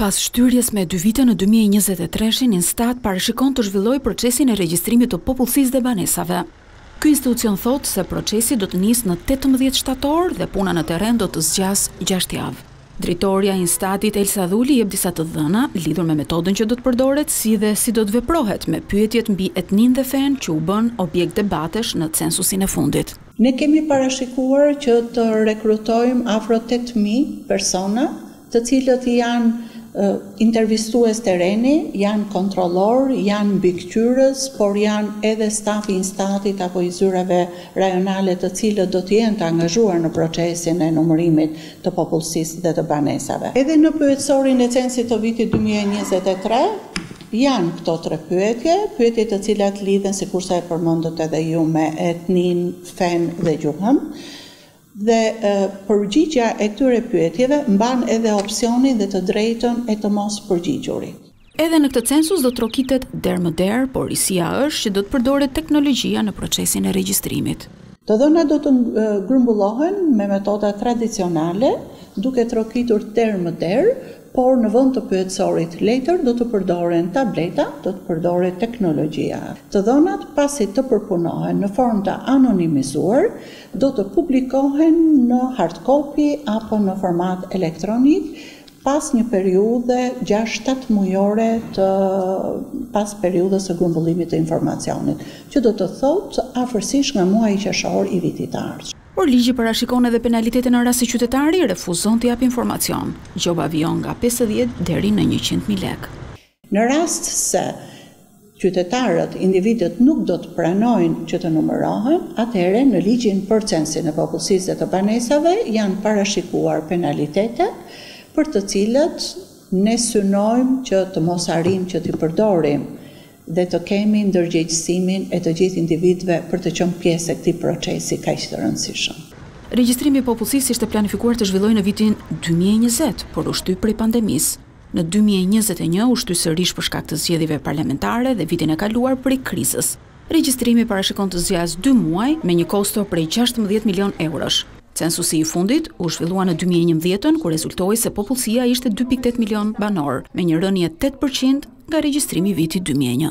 Pas shtyrjes me dy vite në dy mijë e njëzet e treshin, Instat parashikon të zhvillojë procesin e regjistrimit të popullsisë dhe banesave. Ky institucion thotë se procesi do të nisë në tetëmbëdhjetë shtator dhe puna në terren do të zgjasë gjashtë javë. Drejtorja e Instat-it, Elsa Dhuli jep disa të dhëna lidhur me metodën që do të përdoret si dhe si do të veprohet me pyetjet mbi etninë dhe fenë që u bënë objekt debatesh në censusin e fundit. Ne kemi parashikuar që të rekrutojmë afro tetë mijë persona, të cilët janë intervistues terreni, janë kontrollorë, janë mbikëqyrës, por janë edhe staf i Instatit apo i zyrave rajonale të cilët do të jenë të angazhuar në procesin e numërimit të popullsisë dhe të banesave. Edhe në pyetësorin e Censit të vitit dy mijë e njëzet e tre, Janë këto tre pyetje, pyetje të cilat lidhen sikurse e përmendët edhe ju me etninë, fenë dhe gjuhën. Dhe përgjigja e këtyre pyetjeve mban edhe opsionin dhe të drejtën e të mos përgjigjurit. Edhe në këtë census do trokitet derë më derë, por risia është që do të përdoret teknologjia në procesin e regjistrimit. Të dhënat do të grumbullohen me metoda tradicionale, duke trokitur derë më derë, Por në vend të pyetësorit letër do të përdoren tableta, do të përdoret teknologjia. Të dhënat pasi të përpunohen në formë të anonimizuar, do të publikohen në hardcopy apo në format elektronik pas një periudhe gjashtë-shtatëmujore të pas periudhës së grumbullimit të informacionit, që do të thotë afërsisht nga muaji qershor i vitit të ardhshëm. Por ligji parashikon edhe penalitete në rast se qytetari refuzon të japë informacion, gjoba varion nga pesëdhjetë deri në njëqind mijë lekë. Në rast se qytetarët, individët nuk do të pranojnë që të numërohen, atëherë në ligjin për Censin e Popullsisë dhe të Banesave janë parashikuar penalitete për të cilët ne synojmë që të mos arrijmë që t'i përdorim dhe të kemi ndërgjegjësimin e të gjithë individëve për të qenë pjesë e këtij procesi kaq të rëndësishëm. Regjistrimi i popullsisë ishte planifikuar të zhvillohej në vitin dy mijë e njëzet, por u shty prej pandemisë. Në dy mijë e njëzet e një u shty sërish për shkak të zgjedhjeve parlamentare dhe vitin e kaluar prej krizës. Regjistrimi parashikon të zgjasë dy muaj, me një kosto prej gjashtëmbëdhjetë milionë eurosh. Censusi i fundit u zhvillua në dy mijë e njëmbëdhjetën, ku rezultoi se popullsia ishte dy pikë tetë milionë banorë, me një rënie tetë për qind nga regjistrimi i vitit dy mijë e një.